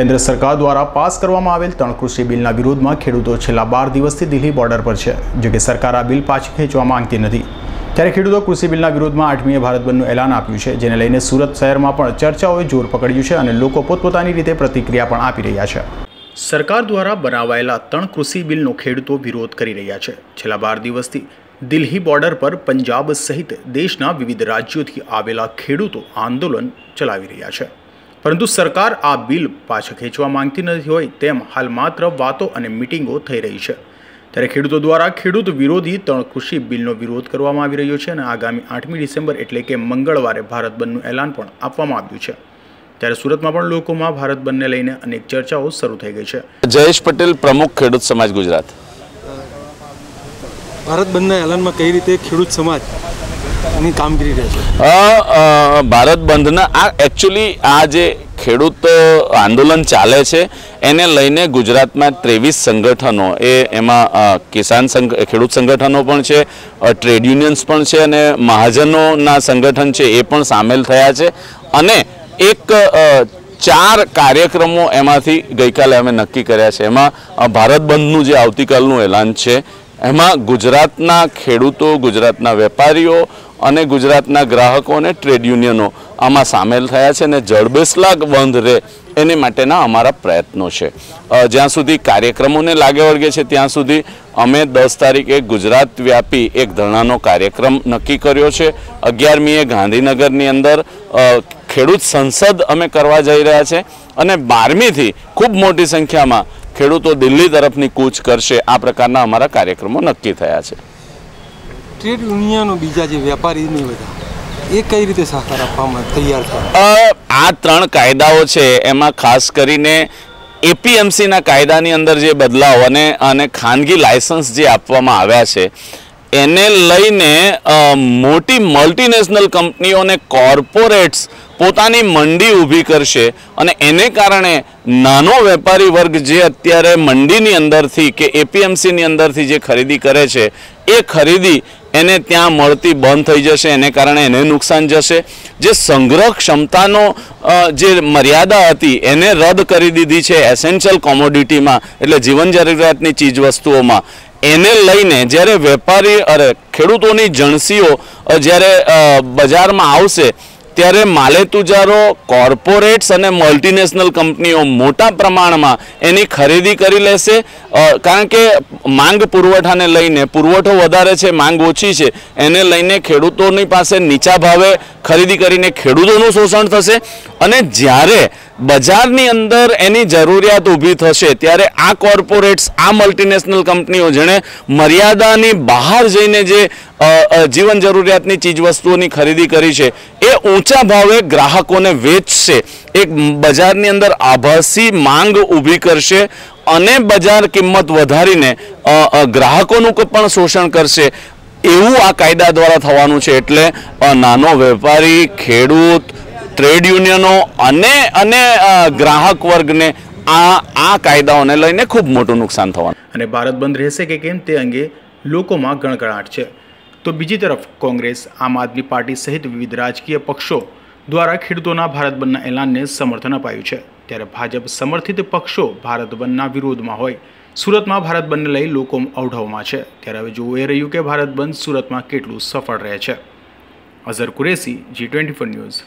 કેન્દ્ર સરકાર દ્વારા પાસ કરવામાં આવેલ ત્રણ કૃષિ બિલના વિરોધમાં ખેડૂતો છેલ્લા બાર દિવસથી દિલ્હી બોર્ડર પર છે જો કે સરકાર આ બિલ પાછી ખેંચવા માંગતી નથી. ત્યારે ખેડૂતો કૃષિ બિલના વિરોધમાં આઠમીએ ભારત બંધનું એલાન આપ્યું છે, જેને લઈને સુરત શહેરમાં પણ ચર્ચાઓએ જોર પકડ્યું છે અને લોકો પોતપોતાની રીતે પ્રતિક્રિયા પણ આપી રહ્યા છે. સરકાર દ્વારા બનાવાયેલા ત્રણ કૃષિ બિલનો ખેડૂતો વિરોધ કરી રહ્યા છે. છેલ્લા બાર દિવસથી દિલ્હી બોર્ડર પર પંજાબ સહિત દેશના વિવિધ રાજ્યોથી આવેલા ખેડૂતો આંદોલન ચલાવી રહ્યા છે. પરંતુ સરકાર આ બિલ પાછા ખેંચવા માંગતી નથી હોય તેમ હાલ માત્ર વાતો અને મિટિંગો થઈ રહી છે. ત્યારે ખેડૂતો દ્વારા ખેડૂત વિરોધી ત્રણ કૃષિ બિલનો વિરોધ કરવામાં આવી રહ્યો છે અને આગામી આઠમી ડિસેમ્બર એટલે કે મંગળવારે ભારત બંધનું એલાન પણ આપવામાં આવ્યું છે. ત્યારે સુરતમાં પણ લોકોમાં ભારત બંધને લઈને અનેક ચર્ચાઓ શરૂ થઈ ગઈ છે. જયેશ પટેલ પ્રમુખ ખેડૂત સમાજ ગુજરાત. ભારત બંધના એલાનમાં કઈ રીતે ખેડૂત સમાજ ની કામગીરી રહેશે ભારત બંધના આ એકચ્યુઅલી આ જે ખેડૂત આંદોલન ચાલે છે, એને લઈને ગુજરાતમાં ત્રેવીસ સંગઠનો, એ એમાં કિસાન સંઘ ખેડૂત સંગઠનો પણ છે ટ્રેડ યુનિયન્સ પણ છે અને મહાજનોના સંગઠન છે, એ પણ સામેલ થયા છે. અને એક ચાર કાર્યક્રમો એમાંથી ગઈકાલે અમે નક્કી કર્યા છે. એમાં ભારત બંધનું જે આવતીકાલનું એલાન છે એમાં ગુજરાતના ખેડૂતો, ગુજરાતના વેપારીઓ અને ગુજરાતના ગ્રાહકો અને ટ્રેડ યુનિયનો આમાં સામેલ થયા છે અને જડબેસલાક બંધ રહે એની માટેના અમારા પ્રયત્નો છે. જ્યાં સુધી કાર્યક્રમોને લાગે વળગે છે, ત્યાં સુધી અમે દસ તારીખે ગુજરાત વ્યાપી એક ધરણાનો કાર્યક્રમ નક્કી કર્યો છે. અગિયારમીએ ગાંધીનગરની અંદર ખેડૂત સંસદ અમે કરવા જઈ રહ્યા છે અને બારમીથી ખૂબ મોટી સંખ્યામાં ખેડૂતો દિલ્હી તરફની કૂચ કરશે. આ પ્રકારના અમારા કાર્યક્રમો નક્કી થયા છે. ટ્રેડ યુનિયનો બીજા જે વેપારી ને બધા એ કઈ રીતે સહકાર આપવામાં તૈયાર થાય આ ત્રણ કાયદાઓ છે. એમાં ખાસ કરીને એપીએમસીના કાયદાની અંદર જે બદલાવ અને અને ખાનગી લાયસન્સ જે આપવામાં આવ્યા છે એને લઈને મોટી મલ્ટીનેશનલ કંપનીઓ અને કોર્પોરેટ્સ પોતાની મંડી ઊભી કરશે અને એને કારણે નાનો વેપારી વર્ગ જે અત્યારે મંડીની અંદરથી કે એપીએમસીની અંદરથી જે ખરીદી કરે છે, એ ખરીદી એને ત્યાં મળતી બંધ થઈ જશે, એને કારણે એને નુકસાન જશે. જે સંગ્રહ ક્ષમતાનો જે મર્યાદા હતી, એને રદ કરી દીધી છે એસેન્શિયલ કોમોડિટીમાં એટલે જીવન જરૂરિયાતની ચીજ વસ્તુઓમાં એને લઈને જ્યારે વેપારી અરે ખેડૂતોની જણસીઓ જ્યારે બજારમાં આવશે, ત્યારે માલેતુજારો, કોર્પોરેટ્સ અને મલ્ટીનેશનલ કંપનીઓ મોટા પ્રમાણમાં એની ખરીદી કરી લેશે. કારણ કે માંગ પુરવઠાને લઈને પુરવઠો વધારે છે, માંગ ઓછી છે, એને લઈને ખેડૂતોની પાસે નીચા ભાવે ખરીદી કરીને ખેડૂતોનું શોષણ થશે. અને જ્યારે બજારની અંદર એની જરૂરિયાત ઊભી થશે ત્યારે આ કોર્પોરેટ્સ, આ મલ્ટીનેશનલ કંપનીઓ જેણે મર્યાદાની બહાર જઈને જે જીવન જરૂરિયાતની ચીજવસ્તુઓની ખરીદી કરી છે, એ ઊંચા ભાવે ગ્રાહકોને વેચશે. એક બજારની અંદર આભાસી માંગ ઊભી કરશે અને બજાર કિંમત વધારીને ગ્રાહકોનું પણ શોષણ કરશે. એવું આ કાયદા દ્વારા થવાનું છે એટલે નાનો વેપારી, ખેડૂત ટ્રેડ યુનિયનો અને અને ગ્રાહક વર્ગને આ આ કાયદાઓને લઈને ખૂબ મોટું નુકસાન થવાનું. અને ભારત બંધ રહેશે કે કેમ તે અંગે લોકોમાં ગણગણાટ છે. તો બીજી તરફ કોંગ્રેસ, આમ આદમી પાર્ટી સહિત વિવિધ રાજકીય પક્ષો દ્વારા ખેડૂતોના ભારત બંધના એલાનને સમર્થન અપાયું છે. ત્યારે ભાજપ સમર્થિત પક્ષો ભારત બંધના વિરોધમાં હોય. સુરતમાં ભારત બંધને લઈ લોકો અવઢવમાં છે. ત્યારે હવે જોવું એ રહ્યું કે ભારત બંધ સુરતમાં કેટલું સફળ રહે છે. Azhar Qureshi, G twenty four news.